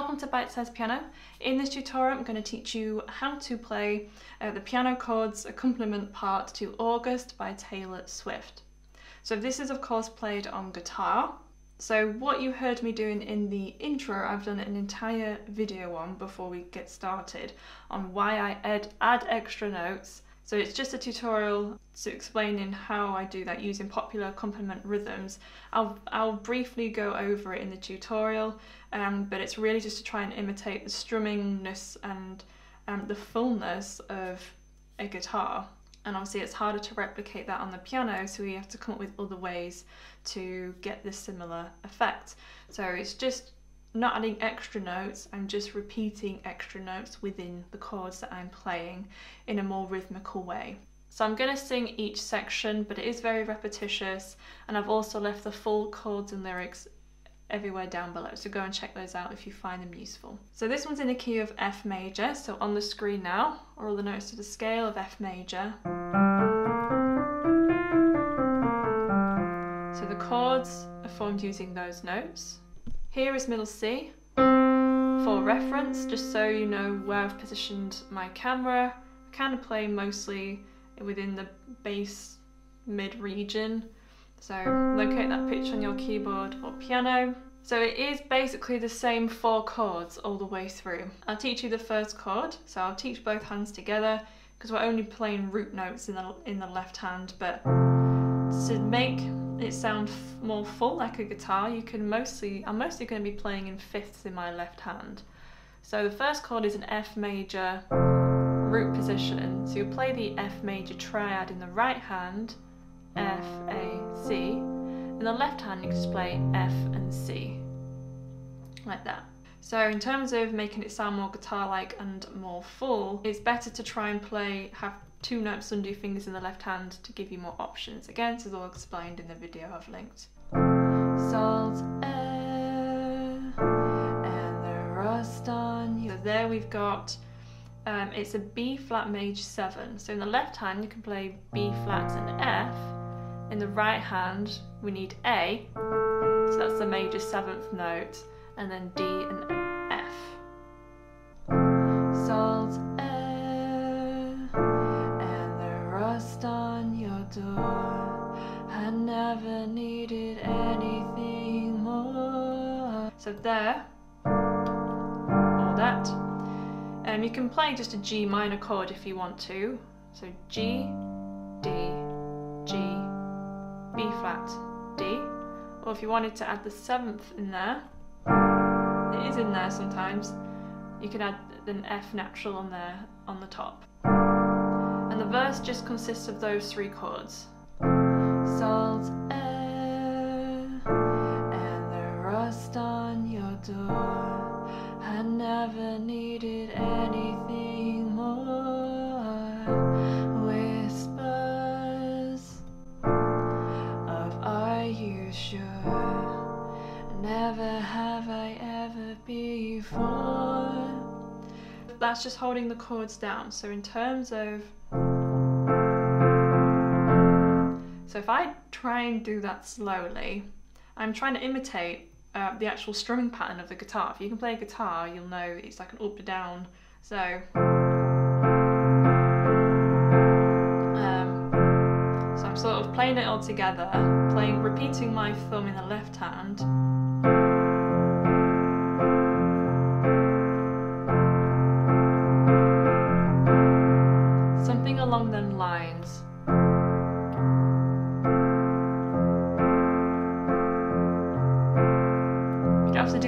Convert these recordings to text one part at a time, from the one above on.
welcome to Bitesize Piano. In this tutorial I'm going to teach you how to play uh, the piano chords accompaniment part to August by Taylor Swift. So this is of course played on guitar. So what you heard me doing in the intro I've done an entire video on before we get started on why I add, add extra notes so it's just a tutorial to explaining how I do that using popular accompaniment rhythms. I'll, I'll briefly go over it in the tutorial, um, but it's really just to try and imitate the strummingness and um, the fullness of a guitar. And obviously it's harder to replicate that on the piano, so we have to come up with other ways to get this similar effect. So it's just not adding extra notes, I'm just repeating extra notes within the chords that I'm playing in a more rhythmical way. So I'm going to sing each section, but it is very repetitious, and I've also left the full chords and lyrics everywhere down below, so go and check those out if you find them useful. So this one's in a key of F major, so on the screen now are all the notes to the scale of F major. So the chords are formed using those notes. Here is middle C. For reference, just so you know where I've positioned my camera, I kind of play mostly within the bass mid region. So locate that pitch on your keyboard or piano. So it is basically the same four chords all the way through. I'll teach you the first chord, so I'll teach both hands together because we're only playing root notes in the, in the left hand, but to make it sound more full like a guitar, you can mostly, I'm mostly going to be playing in fifths in my left hand. So the first chord is an F major root position. So you play the F major triad in the right hand, F, A, C. In the left hand you just play F and C, like that. So in terms of making it sound more guitar-like and more full, it's better to try and play, have two notes undo fingers in the left hand to give you more options. Again, this is all explained in the video I've linked. Salt air and the rust on you. So there we've got, um, it's a B flat major 7. So in the left hand you can play B flat and F. In the right hand we need A, so that's the major 7th note, and then D and. So there, all that. Um, you can play just a G minor chord if you want to. So G, D, G, B flat, D. Or if you wanted to add the seventh in there, it is in there sometimes, you can add an F natural on there on the top And the verse just consists of those three chords. Salt Just holding the chords down. So in terms of So if I try and do that slowly, I'm trying to imitate uh, the actual strumming pattern of the guitar. If you can play a guitar, you'll know it's like an up to down. So, um, so I'm sort of playing it all together, playing, repeating my thumb in the left hand.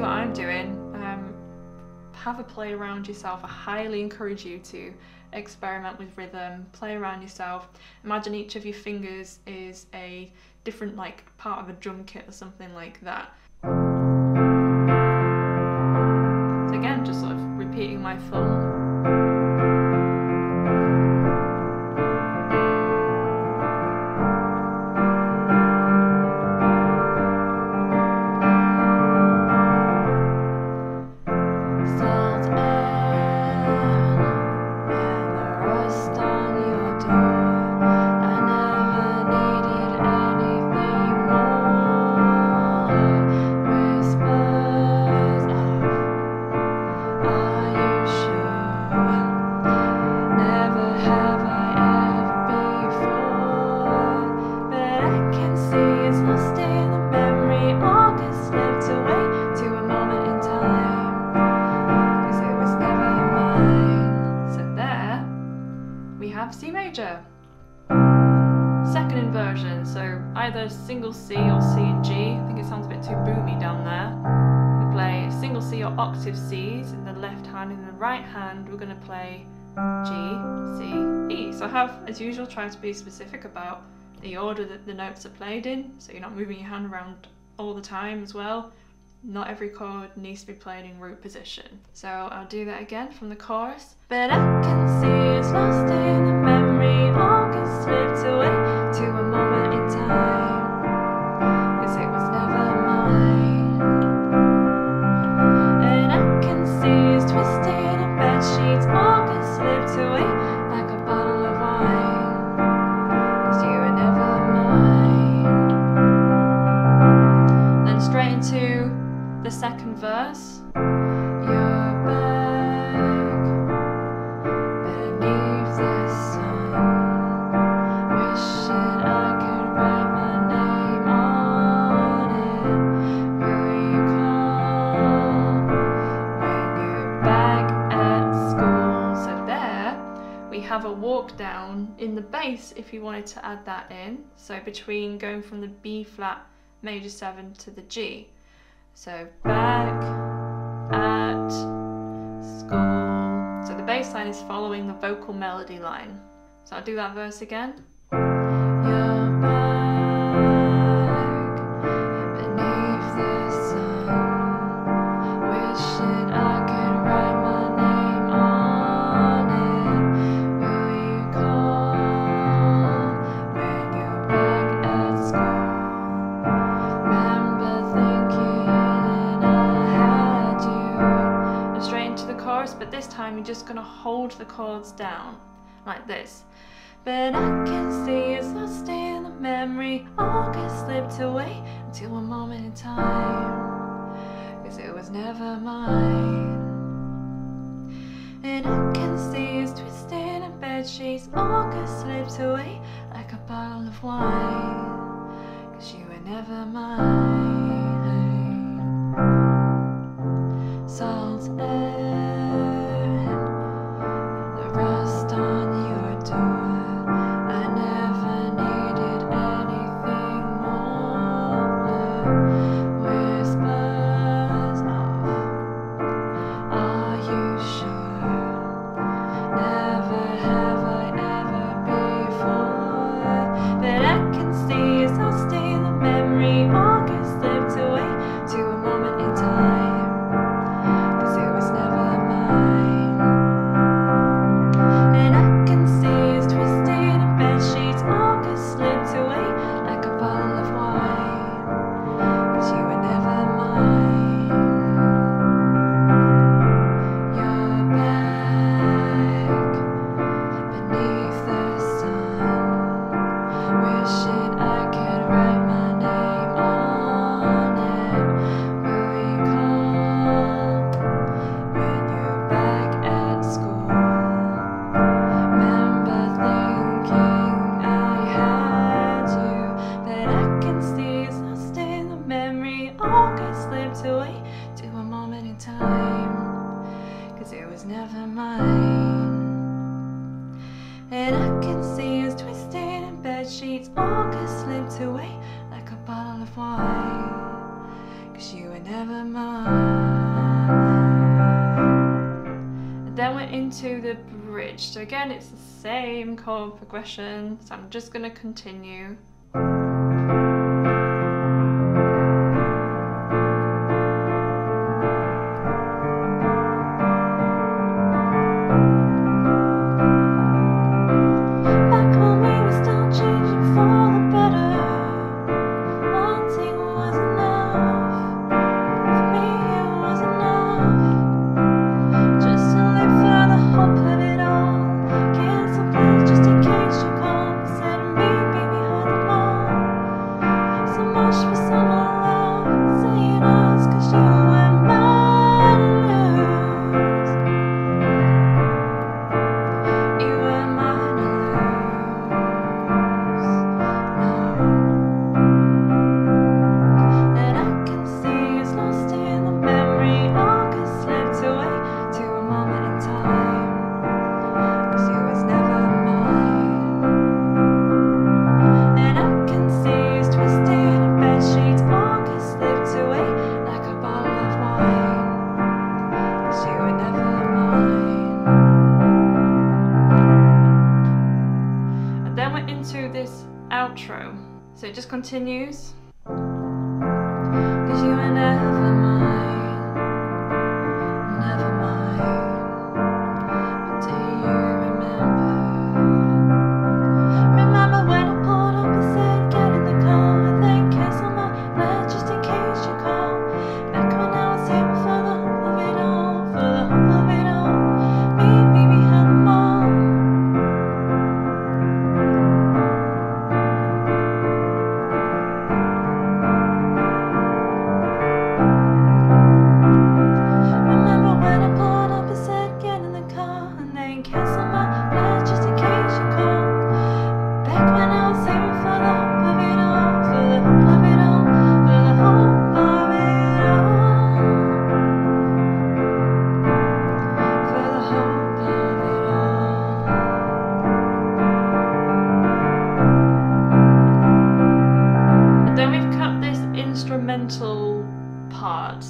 Do what I'm doing. Um, have a play around yourself. I highly encourage you to experiment with rhythm, play around yourself. Imagine each of your fingers is a different like part of a drum kit or something like that. So again, just sort of repeating my thumb octave Cs in the left hand. In the right hand, we're going to play G, C, E. So I have, as usual, tried to be specific about the order that the notes are played in, so you're not moving your hand around all the time as well. Not every chord needs to be played in root position. So I'll do that again from the chorus. But I can see it's lost in the memory, August slipped away to a moment in time. Gets slipped down in the bass if you wanted to add that in. So between going from the B flat major 7 to the G. So back at school. So the bass line is following the vocal melody line. So I'll do that verse again. Chords down like this. But I can see it's lost in the memory, August slipped away until a moment in time. Cause it was never mine. And I can see it's twisted in bed sheets, August slipped away like a bottle of wine. Cause you were never mine. Salt and into the bridge. So again, it's the same chord progression. So I'm just gonna continue. this outro. So it just continues. Cause you and I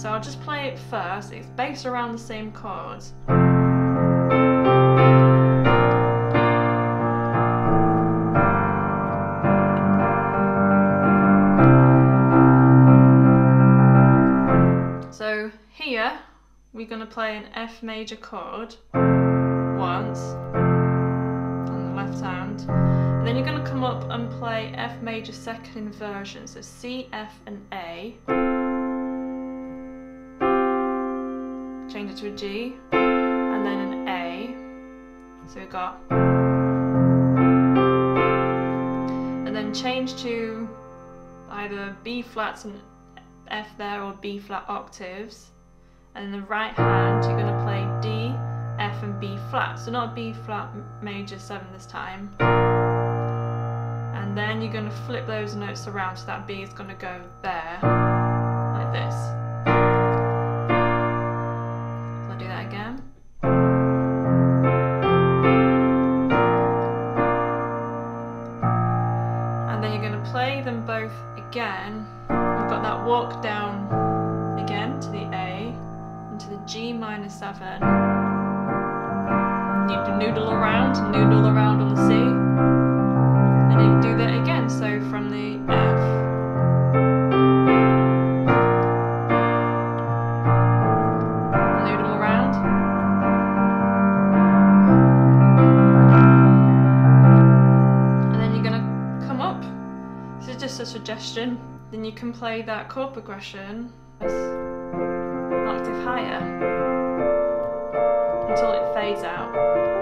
so I'll just play it first. It's based around the same chords. So here we're going to play an F major chord once on the left hand. And then you're going to come up and play F major second inversion. So C, F, and A. Change it to a G, and then an A. So we've got. And then change to either B flats and F there or B flat octaves. And in the right hand, you're going to play D, F, and B flat. So not B flat major 7 this time. And then you're going to flip those notes around so that B is going to go there, like this. Down again to the A and to the G minor 7. You noodle around, noodle around on the C. And you do that again, so from the F. Noodle around. And then you're gonna come up. This is just a suggestion. Then you can play that chord progression as an octave higher until it fades out.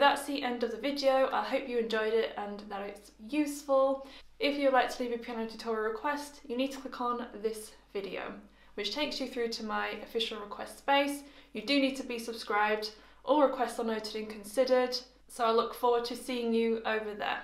That's the end of the video. I hope you enjoyed it and that it's useful. If you would like to leave a piano tutorial request, you need to click on this video, which takes you through to my official request space. You do need to be subscribed. All requests are noted and considered, so I look forward to seeing you over there.